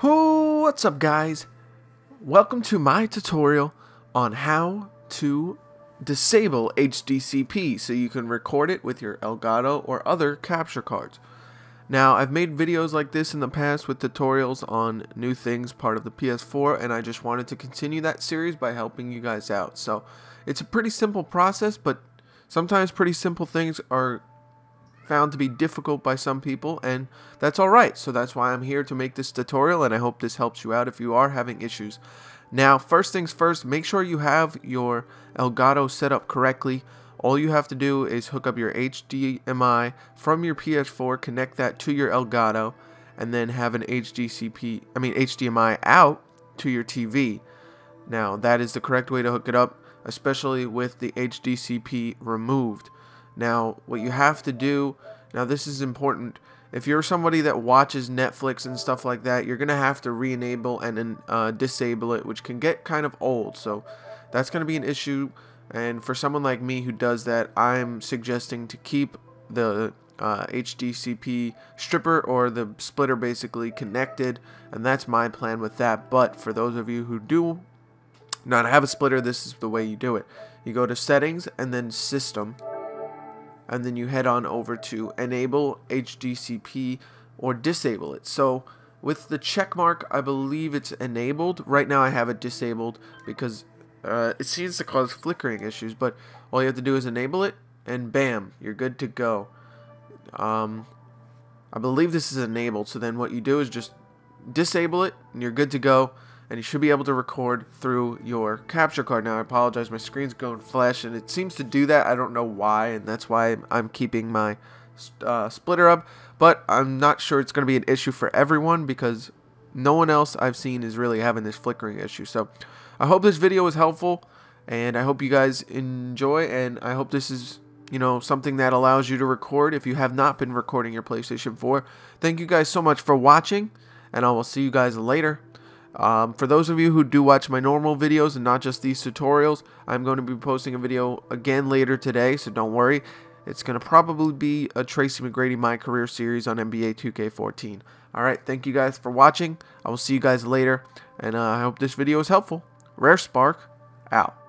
What's up guys? Welcome to my tutorial on how to disable HDCP so you can record it with your Elgato or other capture cards. Now I've made videos like this in the past with tutorials on new things part of the PS4 and I just wanted to continue that series by helping you guys out. So it's a pretty simple process but sometimes pretty simple things are found to be difficult by some people and that's alright so that's why I'm here to make this tutorial and I hope this helps you out if you are having issues. Now first things first make sure you have your Elgato set up correctly. All you have to do is hook up your HDMI from your PS4 connect that to your Elgato and then have an HDCP I mean HDMI out to your TV now that is the correct way to hook it up especially with the HDCP removed now, what you have to do, now this is important, if you're somebody that watches Netflix and stuff like that, you're going to have to re-enable and uh, disable it, which can get kind of old. So that's going to be an issue. And for someone like me who does that, I'm suggesting to keep the uh, HDCP stripper or the splitter basically connected. And that's my plan with that. But for those of you who do not have a splitter, this is the way you do it. You go to settings and then system and then you head on over to enable HDCP or disable it. So with the check mark, I believe it's enabled. Right now I have it disabled because uh, it seems to cause flickering issues, but all you have to do is enable it and bam, you're good to go. Um, I believe this is enabled, so then what you do is just disable it and you're good to go and you should be able to record through your capture card. Now, I apologize, my screen's going flash, and it seems to do that. I don't know why, and that's why I'm keeping my uh, splitter up, but I'm not sure it's going to be an issue for everyone because no one else I've seen is really having this flickering issue. So, I hope this video was helpful, and I hope you guys enjoy, and I hope this is you know, something that allows you to record if you have not been recording your PlayStation 4. Thank you guys so much for watching, and I will see you guys later. Um, for those of you who do watch my normal videos and not just these tutorials, I'm going to be posting a video again later today, so don't worry. It's going to probably be a Tracy McGrady My Career series on NBA 2K14. Alright, thank you guys for watching. I will see you guys later, and uh, I hope this video is helpful. Rare Spark, out.